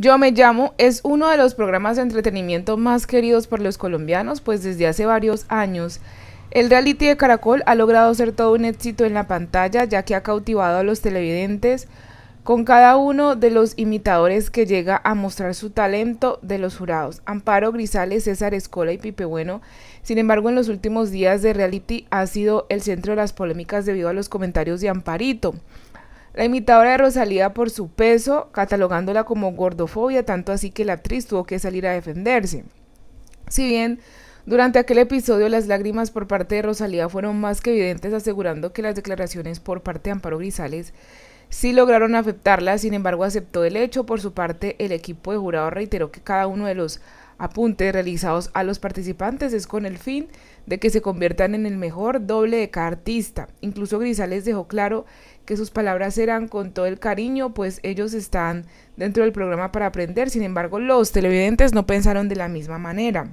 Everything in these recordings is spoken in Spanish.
Yo me llamo es uno de los programas de entretenimiento más queridos por los colombianos, pues desde hace varios años el reality de Caracol ha logrado ser todo un éxito en la pantalla, ya que ha cautivado a los televidentes con cada uno de los imitadores que llega a mostrar su talento de los jurados. Amparo, Grisales, César Escola y Pipe Bueno. Sin embargo, en los últimos días de reality ha sido el centro de las polémicas debido a los comentarios de Amparito. La imitadora de Rosalía por su peso, catalogándola como gordofobia, tanto así que la actriz tuvo que salir a defenderse. Si bien durante aquel episodio las lágrimas por parte de Rosalía fueron más que evidentes, asegurando que las declaraciones por parte de Amparo Grisales sí lograron afectarla, sin embargo aceptó el hecho. Por su parte, el equipo de jurado reiteró que cada uno de los apuntes realizados a los participantes es con el fin de que se conviertan en el mejor doble de cada artista. Incluso Grisales dejó claro que sus palabras eran con todo el cariño, pues ellos están dentro del programa para aprender, sin embargo los televidentes no pensaron de la misma manera.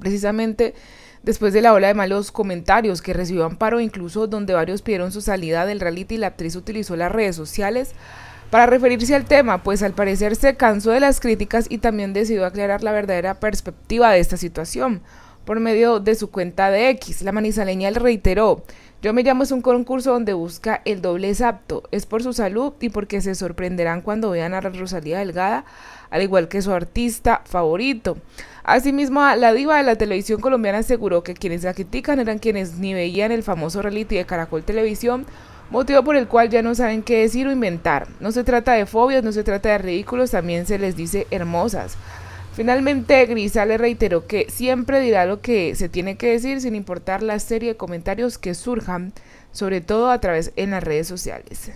Precisamente después de la ola de malos comentarios que recibió Amparo, incluso donde varios pidieron su salida del reality, la actriz utilizó las redes sociales para referirse al tema, pues al parecer se cansó de las críticas y también decidió aclarar la verdadera perspectiva de esta situación por medio de su cuenta de X. La manizaleña le reiteró, yo me llamo es un concurso donde busca el doble apto, es por su salud y porque se sorprenderán cuando vean a Rosalía Delgada, al igual que su artista favorito. Asimismo, la diva de la televisión colombiana aseguró que quienes la critican eran quienes ni veían el famoso reality de Caracol Televisión, motivo por el cual ya no saben qué decir o inventar. No se trata de fobias, no se trata de ridículos, también se les dice hermosas. Finalmente, Grisales reiteró que siempre dirá lo que se tiene que decir sin importar la serie de comentarios que surjan, sobre todo a través en las redes sociales.